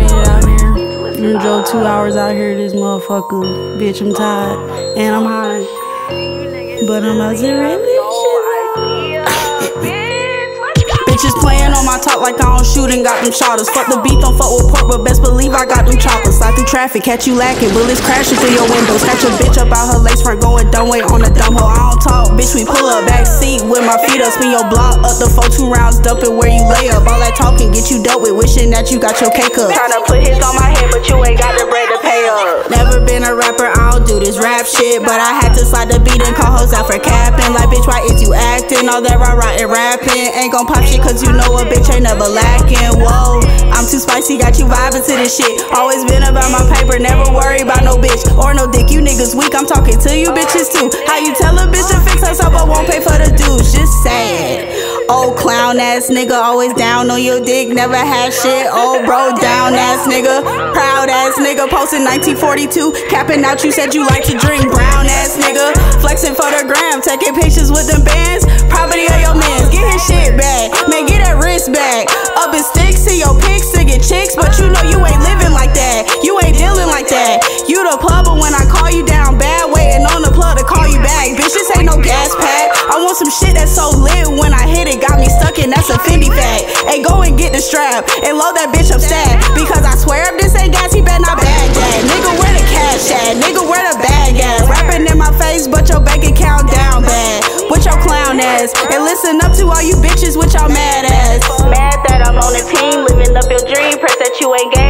bed out here. You drove two hours out here, this motherfucker. Bitch, I'm tired. And I'm high. But I'm out Bitch Bitches playing on my top like I don't shoot and got them shotters. Fuck the beat, don't fuck with pork, but best believe I got them choppers. Slide through traffic, catch you lacking, bullets crashing through your windows. Got your bitch up out her lace front, going dumb way on a dumb hoe. I don't talk, bitch, we pull up back seat with my feet up, spin your block up the four two rounds, dump it where you lay up. All that talking get you dealt with, wishing that you got your cake up. Tryna put hits on my head, but you ain't got the bread to pay up. Never been a rapper, I don't do this rap shit, but I had to slide the beat and call hoes out for capping. Like bitch, why is you acting all that rah rah and rapping? Ain't gon' pop shit cause you know a bitch bitch ain't never lacking. Whoa, I'm too spicy, got you vibing to this shit. Always been about my paper, never worry about no bitch or no dick. You niggas weak, I'm talking to you bitches too. How you tell a bitch to fix herself but won't pay for the dues? Just sad. Old clown ass nigga, always down on your dick, never had shit. Old bro down ass nigga, proud ass nigga, posted 1942, capping out. You said you like to drink, brown ass nigga, flexing for the gram, taking pictures the plug, but when I call you down bad, waiting on the plug to call you back. Bitch, this ain't no gas pack. I want some shit that's so lit when I hit it, got me stuck in, that's a Fendi bag. Hey, go and get the strap and load that bitch up sad. Because I swear if this ain't gas, he better not bag that. Nigga, where the cash at? Nigga, where the bag at? Rapping in my face, but your bank account down bad. With your clown ass. And listen up to all you bitches with y'all mad ass. Mad that I'm on the team, living up your dream. Press that you ain't gang,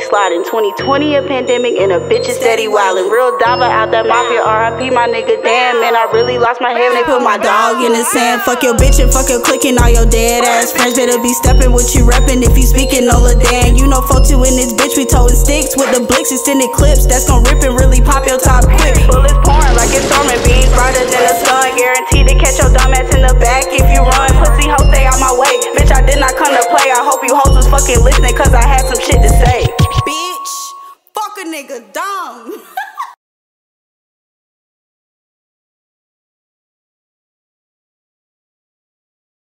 I'm sliding. 2020 a pandemic and a bitch is steady wildin'. Real dollar out that mafia, RIP my nigga. Damn, man, I really lost my head when they Put my dog in the sand. Fuck your bitch and fuck your clique and all your dead ass friends. Better be stepping what you reppin' if you speaking Nola Dan. You know, 4 2 in this bitch, we toting sticks with the blicks, extended clips. That's gon' rip and really pop your top quick. Bullets pouring like it's storming, beans brighter than the sun. Guaranteed to catch your dumb ass in the back if you run. Pussy hoe, stay out my way. Bitch, I did not come to play. I hope you hoes was fucking listening, cause I had some